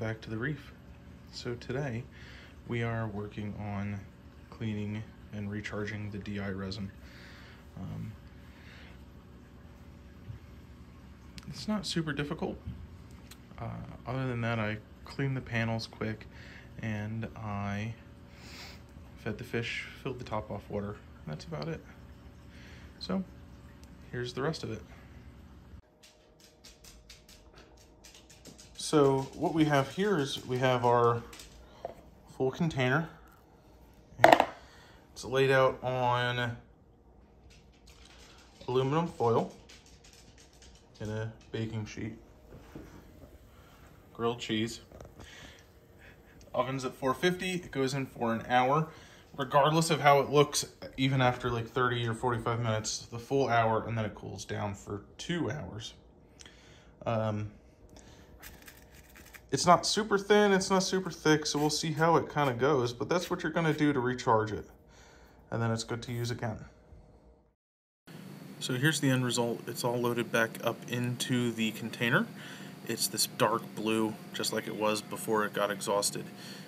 back to the reef. So today we are working on cleaning and recharging the DI resin. Um, it's not super difficult. Uh, other than that, I cleaned the panels quick and I fed the fish, filled the top off water. That's about it. So here's the rest of it. So what we have here is we have our full container. It's laid out on aluminum foil in a baking sheet. Grilled cheese. Oven's at 450, it goes in for an hour. Regardless of how it looks, even after like 30 or 45 minutes, the full hour, and then it cools down for two hours. Um, it's not super thin, it's not super thick, so we'll see how it kind of goes, but that's what you're gonna do to recharge it. And then it's good to use again. So here's the end result. It's all loaded back up into the container. It's this dark blue, just like it was before it got exhausted.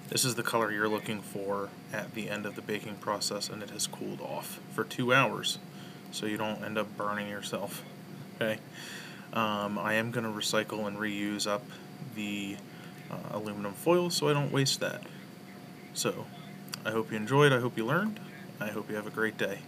This is the color you're looking for at the end of the baking process, and it has cooled off for two hours, so you don't end up burning yourself. Okay. Um, I am going to recycle and reuse up the uh, aluminum foil so I don't waste that. So, I hope you enjoyed, I hope you learned, I hope you have a great day.